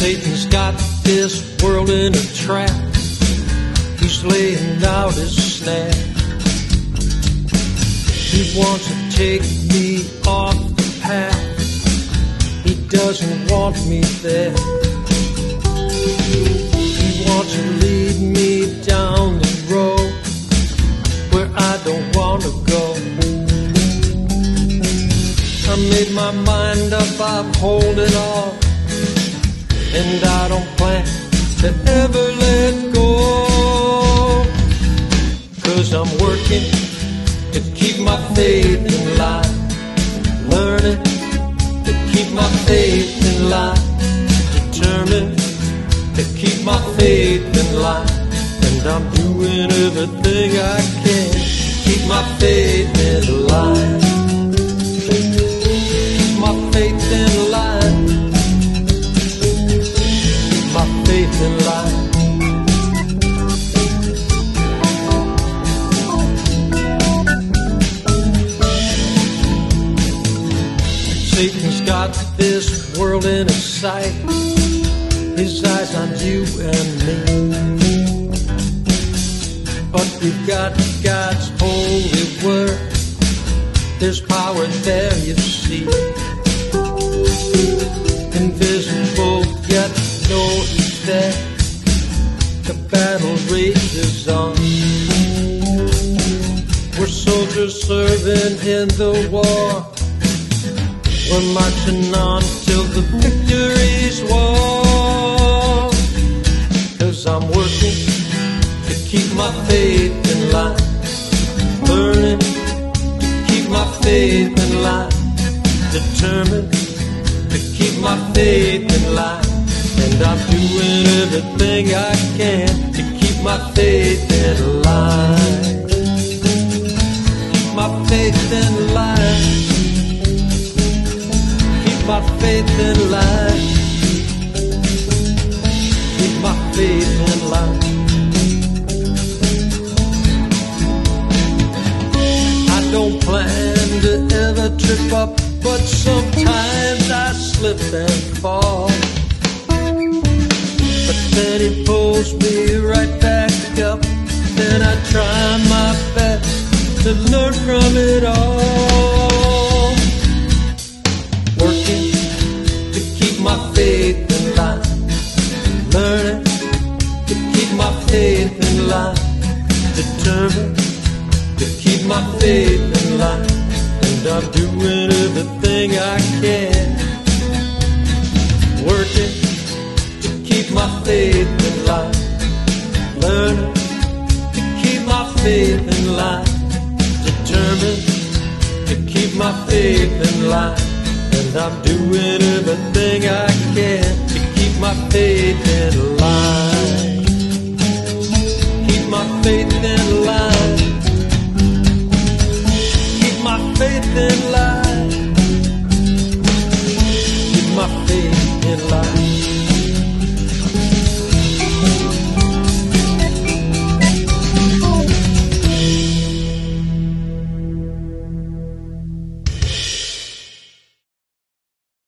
Satan's got this world in a trap. He's laying out his snare. He wants to take me off the path. He doesn't want me there. He wants to lead me down the road where I don't want to go. I made my mind up, I'm holding on and I don't plan to ever let go. Cause I'm working to keep my faith in line, learning to keep my faith in line, determined to keep my faith in line, and I'm doing everything I can to keep my faith in line. Got this world in his sight, his eyes on you and me. But we've got God's holy word, there's power there, you see. Invisible yet no effect. The battle rages on. We're soldiers serving in the war. We're marching on till the victory's won. Cause I'm working to keep my faith in line. Learning to keep my faith in line. Determined to keep my faith in line. And I'm doing everything I can to keep my faith in line. Keep my faith in line. In line. I don't plan to ever trip up, but sometimes I slip and fall. But then he pulls me right back up. Then I try my best to learn from it all. Faith in life, Determined to keep my faith in life, And I'm doing everything I can. Working to keep my faith in life, Learning to keep my faith in line. Determined to keep my faith in line. And I'm doing everything I can to keep my faith in line.